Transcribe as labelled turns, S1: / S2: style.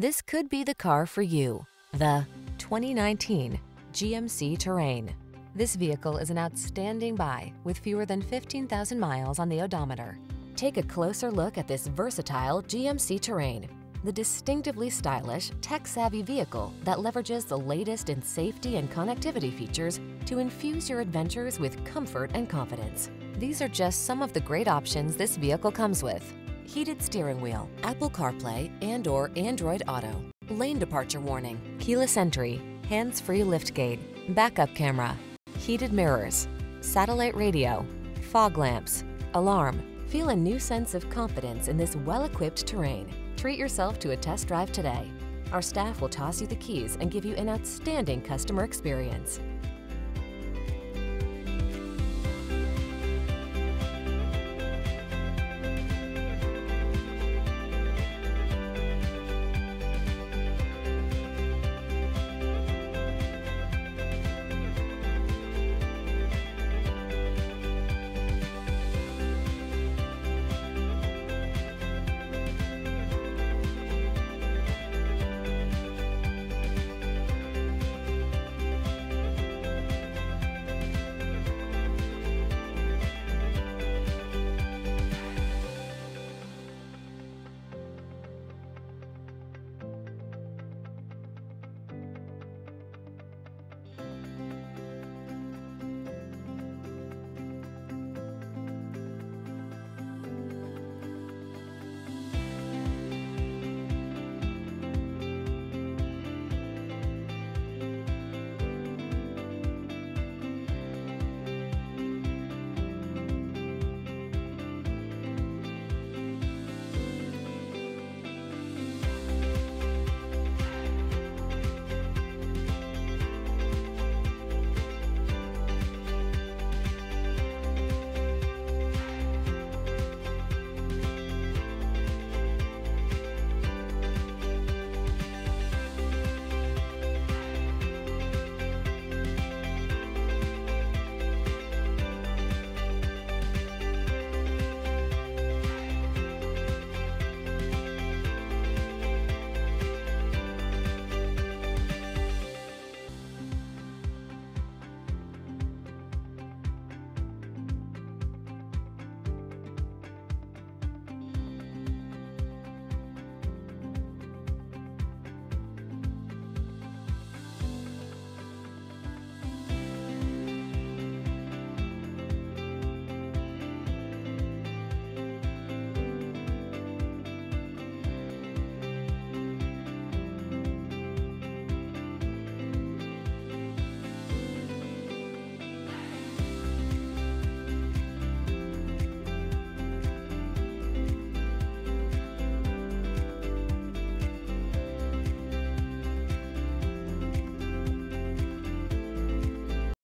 S1: This could be the car for you. The 2019 GMC Terrain. This vehicle is an outstanding buy with fewer than 15,000 miles on the odometer. Take a closer look at this versatile GMC Terrain, the distinctively stylish, tech-savvy vehicle that leverages the latest in safety and connectivity features to infuse your adventures with comfort and confidence. These are just some of the great options this vehicle comes with. Heated steering wheel, Apple CarPlay and or Android Auto, lane departure warning, keyless entry, hands-free liftgate, backup camera, heated mirrors, satellite radio, fog lamps, alarm. Feel a new sense of confidence in this well-equipped terrain. Treat yourself to a test drive today. Our staff will toss you the keys and give you an outstanding customer experience.